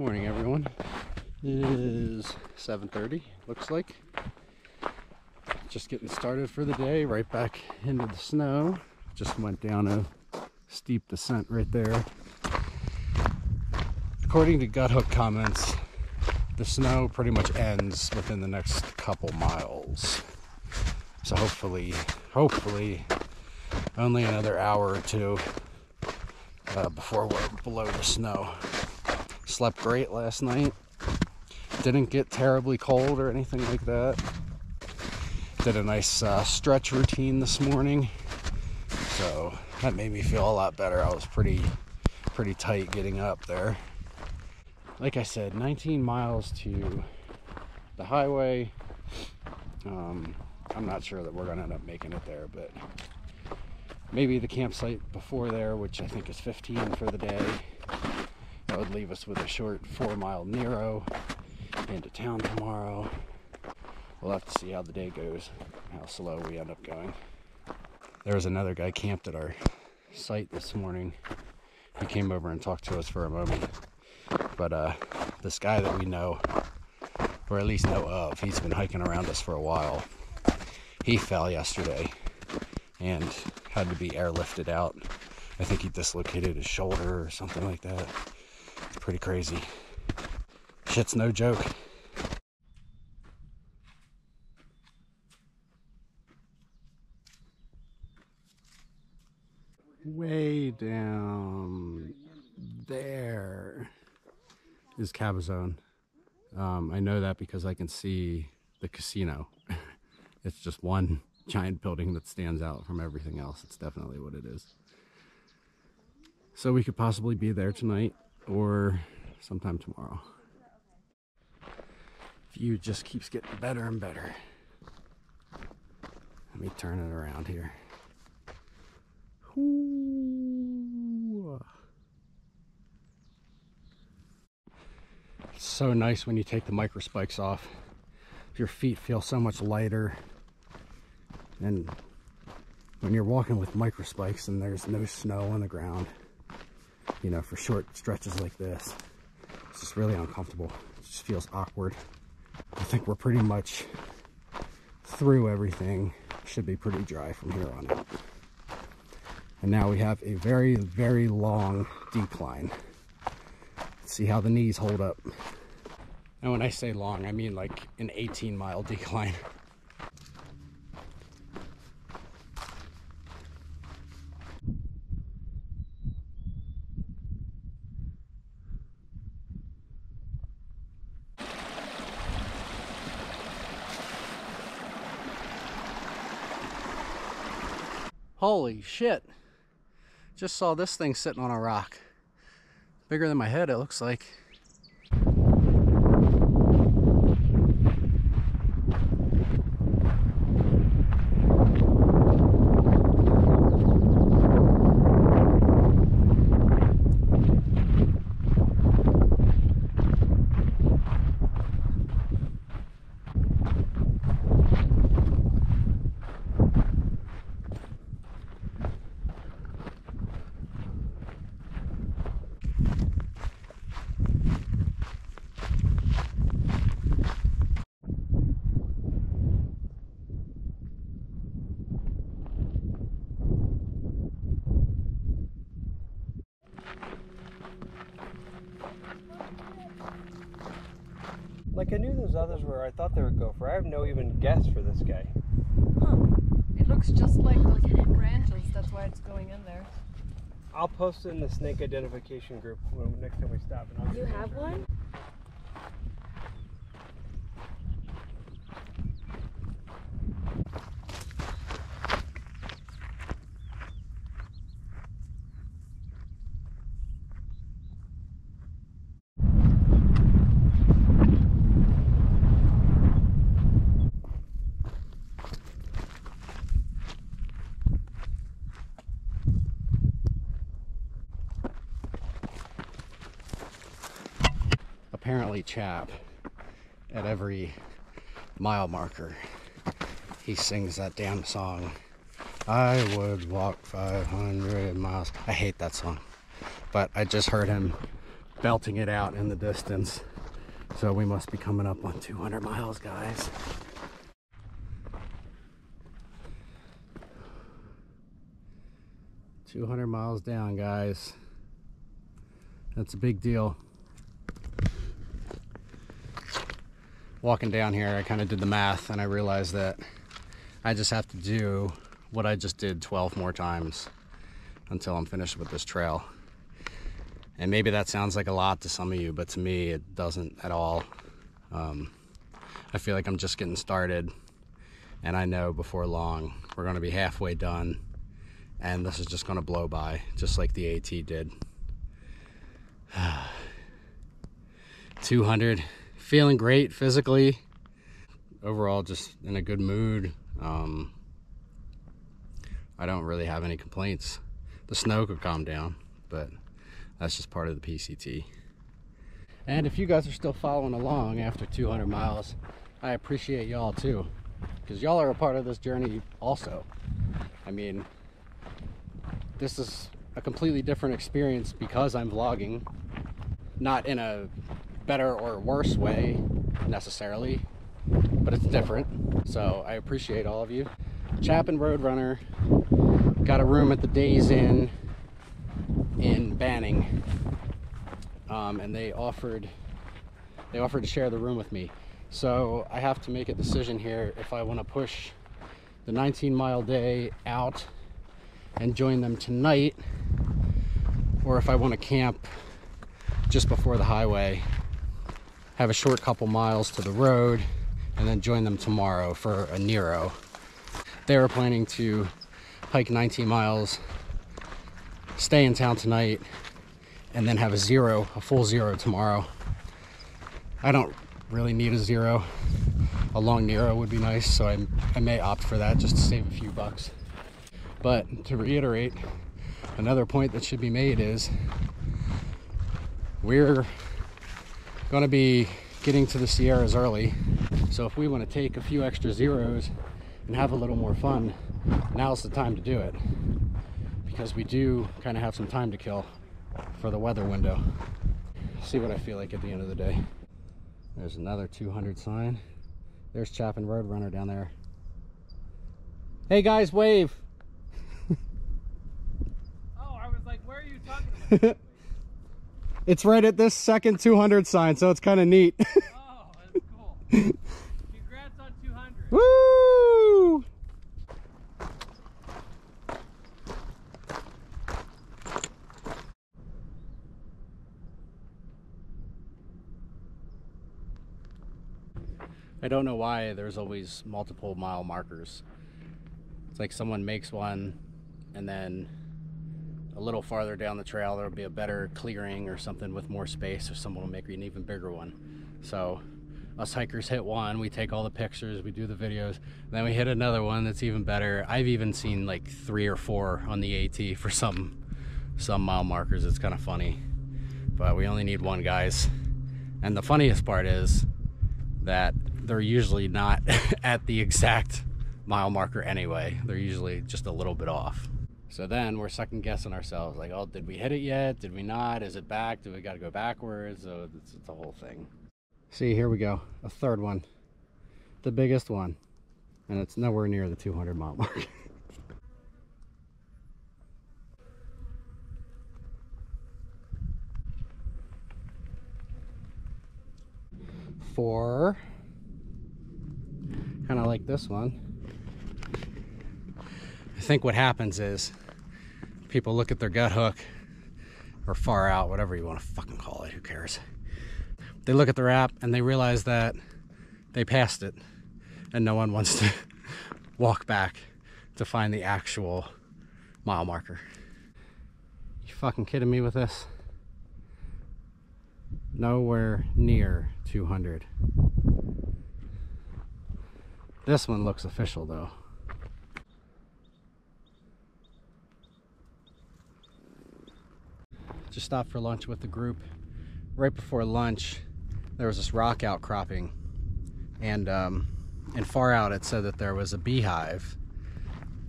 Morning, everyone. It is 7:30. Looks like. Just getting started for the day. Right back into the snow. Just went down a steep descent right there. According to Guthook comments, the snow pretty much ends within the next couple miles. So hopefully, hopefully, only another hour or two uh, before we're below the snow. Slept great last night. Didn't get terribly cold or anything like that. Did a nice uh, stretch routine this morning, so that made me feel a lot better. I was pretty, pretty tight getting up there. Like I said, 19 miles to the highway. Um, I'm not sure that we're gonna end up making it there, but maybe the campsite before there, which I think is 15 for the day. Would leave us with a short four mile Nero into town tomorrow. We'll have to see how the day goes, how slow we end up going. There was another guy camped at our site this morning. He came over and talked to us for a moment. But uh, this guy that we know, or at least know of, he's been hiking around us for a while. He fell yesterday and had to be airlifted out. I think he dislocated his shoulder or something like that. Pretty crazy. Shit's no joke. Way down there is Cabazon. Um, I know that because I can see the casino. it's just one giant building that stands out from everything else. It's definitely what it is. So we could possibly be there tonight or sometime tomorrow. View just keeps getting better and better. Let me turn it around here. Ooh. It's so nice when you take the micro spikes off. Your feet feel so much lighter. And when you're walking with micro spikes and there's no snow on the ground, you know, for short stretches like this, it's just really uncomfortable. It just feels awkward. I think we're pretty much through everything. Should be pretty dry from here on out. And now we have a very, very long decline. Let's see how the knees hold up. And when I say long, I mean like an 18 mile decline. Holy shit. Just saw this thing sitting on a rock. Bigger than my head, it looks like. Like I knew those others were. I thought they were gopher. I have no even guess for this guy. Huh. It looks just like those branches. That's why it's going in there. I'll post it in the snake identification group when, next time we stop. And I'll You have one? Apparently Chap at every mile marker he sings that damn song I would walk 500 miles I hate that song but I just heard him belting it out in the distance. So we must be coming up on 200 miles, guys. Two hundred miles down, guys. That's a big deal. Walking down here, I kind of did the math and I realized that I just have to do what I just did 12 more times until I'm finished with this trail. And maybe that sounds like a lot to some of you, but to me, it doesn't at all. Um, I feel like I'm just getting started, and I know before long we're going to be halfway done, and this is just going to blow by, just like the AT did. 200, feeling great physically, overall, just in a good mood. Um, I don't really have any complaints. The snow could calm down, but that's just part of the PCT. And if you guys are still following along after 200 miles, I appreciate y'all too, because y'all are a part of this journey also. I mean, this is a completely different experience because I'm vlogging, not in a better or worse way necessarily, but it's different. So I appreciate all of you. Chapin Roadrunner got a room at the Days Inn in Banning, um, and they offered they offered to share the room with me. So I have to make a decision here if I want to push the 19 mile day out and join them tonight, or if I want to camp just before the highway, have a short couple miles to the road, and then join them tomorrow for a Nero. They were planning to hike 19 miles, stay in town tonight, and then have a zero, a full zero tomorrow. I don't really need a zero. A long Nero would be nice, so I, I may opt for that just to save a few bucks. But to reiterate, another point that should be made is we're going to be getting to the Sierras early. So if we want to take a few extra zeros and have a little more fun, now's the time to do it. Because we do kind of have some time to kill for the weather window. See what I feel like at the end of the day. There's another 200 sign. There's Chapin Roadrunner down there. Hey guys, wave! Oh, I was like, where are you talking about? It's right at this second 200 sign, so it's kind of neat. oh, that's cool. Congrats on 200. Woo! I don't know why there's always multiple mile markers. It's like someone makes one and then a little farther down the trail there'll be a better clearing or something with more space or someone will make an even bigger one. So us hikers hit one, we take all the pictures, we do the videos, then we hit another one that's even better. I've even seen like three or four on the AT for some some mile markers. It's kind of funny, but we only need one, guys. And the funniest part is that they're usually not at the exact mile marker anyway. They're usually just a little bit off. So then we're second guessing ourselves, like, oh, did we hit it yet? Did we not? Is it back? Do we got to go backwards? So it's, it's a whole thing. See, here we go. A third one. The biggest one. And it's nowhere near the 200 mile mark. Four. Kind of like this one. I think what happens is people look at their Guthook or FarOut, whatever you want to fucking call it, who cares? They look at their app and they realize that they passed it and no one wants to walk back to find the actual mile marker. You fucking kidding me with this? Nowhere near 200. This one looks official though. Just stopped for lunch with the group. Right before lunch, there was this rock outcropping, and um, and FarOut it said that there was a beehive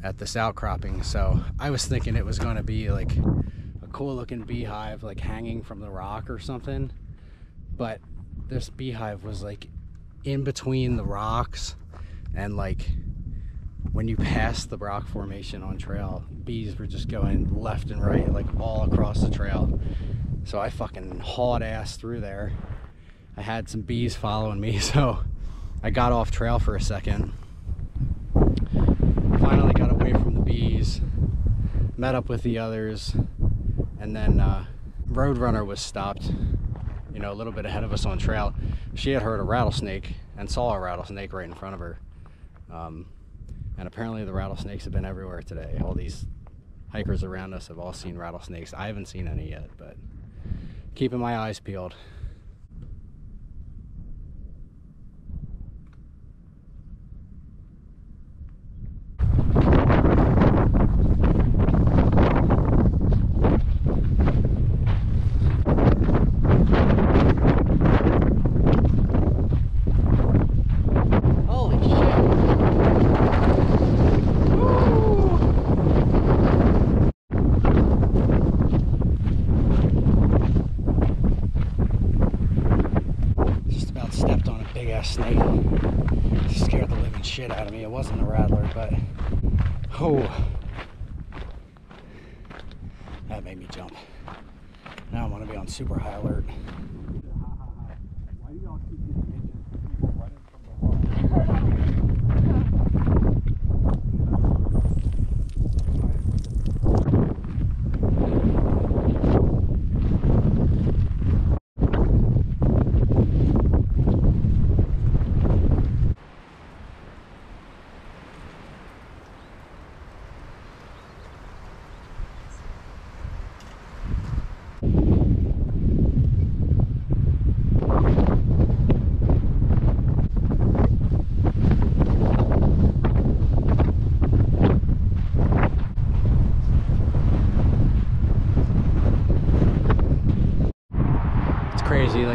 at this outcropping. So I was thinking it was going to be like a cool looking beehive like hanging from the rock or something. But this beehive was like in between the rocks and like when you pass the rock formation on trail, bees were just going left and right, like all across the trail. So I fucking hauled ass through there. I had some bees following me, so I got off trail for a second. Finally got away from the bees, met up with the others, and then uh, Roadrunner was stopped, you know, a little bit ahead of us on trail. She had heard a rattlesnake and saw a rattlesnake right in front of her. Um, and apparently the rattlesnakes have been everywhere today. All these hikers around us have all seen rattlesnakes. I haven't seen any yet, but keeping my eyes peeled. Holy shit. Just about stepped on a big ass snake. Scared the living shit out of me. It wasn't a rattler, but oh, that made me jump. Now I want to be on super high alert.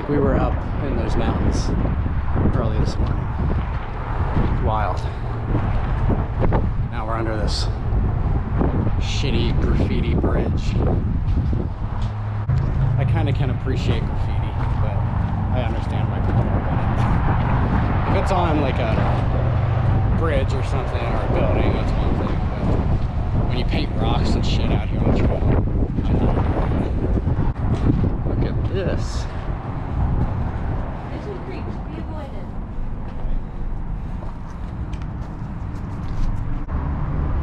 Like we were up in those mountains early this morning. Wild. Now we're under this shitty graffiti bridge. I kind of can appreciate graffiti, but I understand why people don't it. If it's on like a bridge or something or a building, that's one thing. But when you paint rocks and shit out here. Look at this. Mission Creek should be avoided.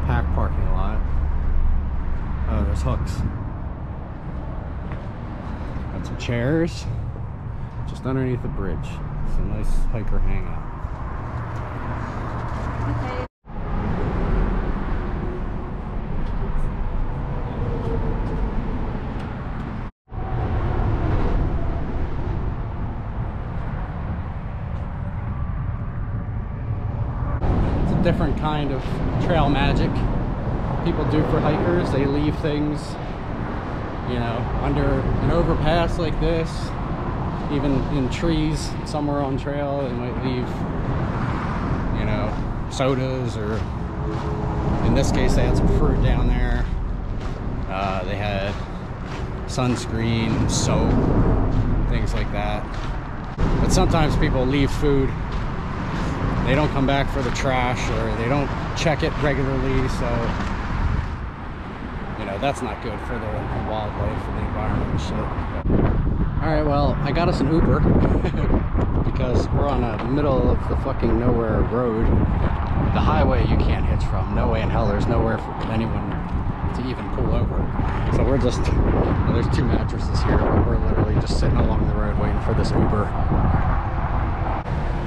Pack parking lot. Oh, there's hooks. Got some chairs just underneath the bridge. It's a nice hiker hangout. It's a different kind of trail magic people do for hikers. They leave things, you know, under an overpass like this, even in trees somewhere on trail. They might leave, you know, sodas or in this case, they had some fruit down there. Uh, they had sunscreen, soap, things like that. But sometimes people leave food they don't come back for the trash or they don't check it regularly so that's not good for the wildlife and the environment and shit all right well i got us an uber because we're on a middle of the fucking nowhere road the highway you can't hitch from no way in hell there's nowhere for anyone to even pull over so we're just well, there's two mattresses here we're literally just sitting along the road waiting for this uber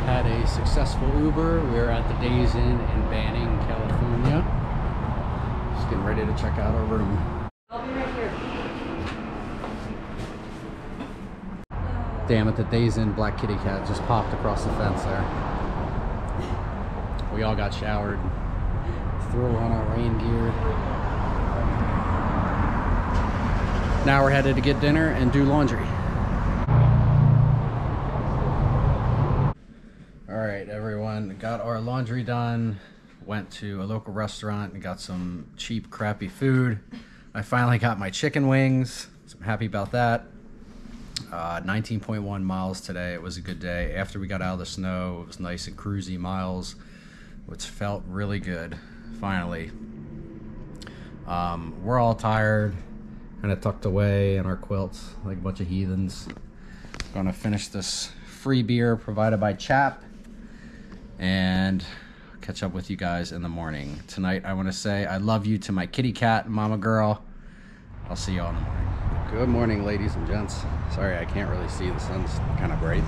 had a successful Uber. We're at the Days Inn in Banning, California. Just getting ready to check out our room. I'll be right here. Damn it, the Days Inn Black Kitty Cat just popped across the fence there. We all got showered, threw on our rain gear. Now we're headed to get dinner and do laundry. All right, everyone, got our laundry done. Went to a local restaurant and got some cheap, crappy food. I finally got my chicken wings. So I'm happy about that. Uh, 19.1 miles today. It was a good day. After we got out of the snow, it was nice and cruisy miles, which felt really good. Finally. Um, we're all tired, kind of tucked away in our quilts like a bunch of heathens. Gonna finish this free beer provided by Chap and catch up with you guys in the morning. Tonight, I want to say I love you to my kitty cat, mama girl. I'll see you all in the morning. Good morning, ladies and gents. Sorry, I can't really see. The sun's kind of bright.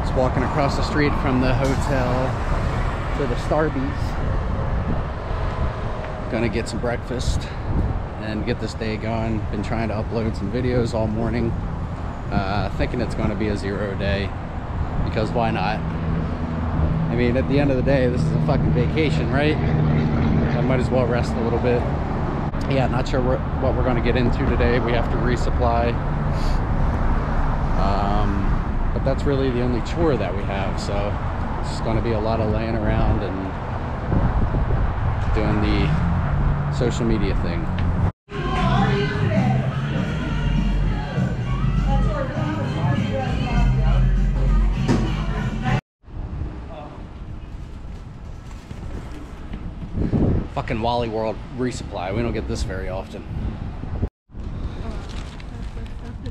Just walking across the street from the hotel to the Starbucks. Gonna get some breakfast and get this day going. Been trying to upload some videos all morning. Uh, thinking it's gonna be a zero day because why not? I mean, at the end of the day, this is a fucking vacation, right? I might as well rest a little bit. Yeah, not sure what we're going to get into today. We have to resupply. Um, but that's really the only chore that we have. So it's going to be a lot of laying around and doing the social media thing. Wally World resupply. We don't get this very often.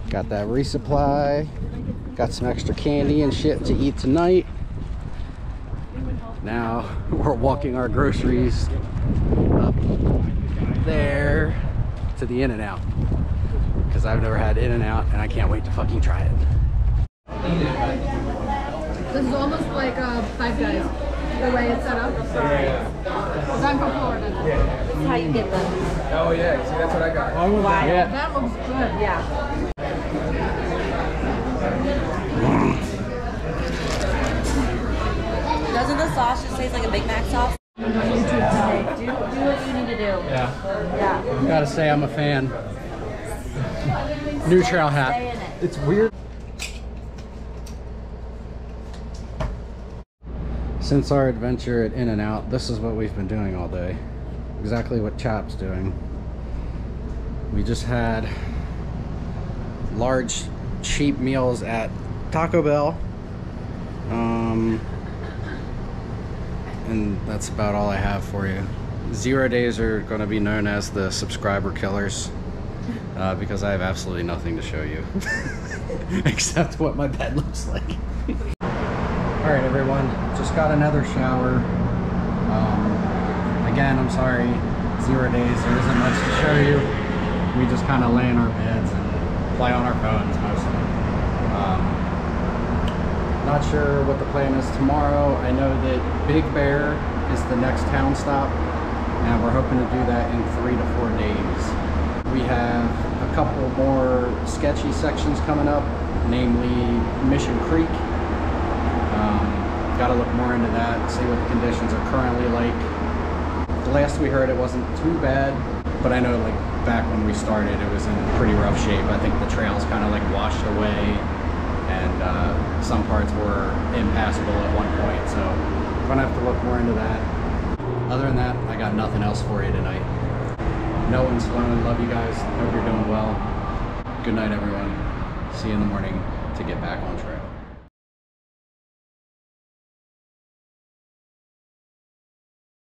Got that resupply. Got some extra candy and shit to eat tonight. Now we're walking our groceries up there to the In and Out. Because I've never had In and Out and I can't wait to fucking try it. This is almost like uh, Five Guys, the way it's set up. Because I'm from Florida. This is how you get them. Oh yeah, see that's what I got. Wow. Yeah. That looks good. Yeah. Doesn't the sauce just taste like a Big Mac sauce? Do, do what you need to do. Yeah. Yeah. Gotta say I'm a fan. New trail hat. It's weird. Since our adventure at In and Out, this is what we've been doing all day. Exactly what Chap's doing. We just had large, cheap meals at Taco Bell. Um, and that's about all I have for you. Zero days are going to be known as the subscriber killers uh, because I have absolutely nothing to show you except what my bed looks like. All right, everyone, just got another shower. Um, again, I'm sorry, zero days, there isn't much to show you. We just kind of lay in our beds and play on our phones mostly. Um, not sure what the plan is tomorrow. I know that Big Bear is the next town stop, and we're hoping to do that in three to four days. We have a couple more sketchy sections coming up, namely Mission Creek. Got to look more into that, see what the conditions are currently like. The last we heard, it wasn't too bad, but I know like back when we started, it was in pretty rough shape. I think the trails kind of like washed away, and uh, some parts were impassable at one point. So I'm gonna have to look more into that. Other than that, I got nothing else for you tonight. No one's Sloan, love you guys. Hope you're doing well. Good night, everyone. See you in the morning to get back on track.